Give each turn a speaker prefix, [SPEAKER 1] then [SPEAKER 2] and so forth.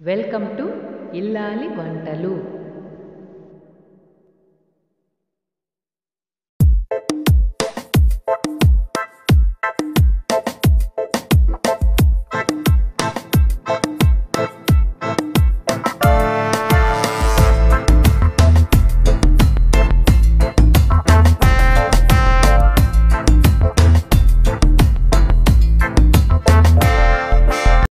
[SPEAKER 1] Welcome to ఇల్లాలి వంటలు.